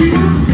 Jesus.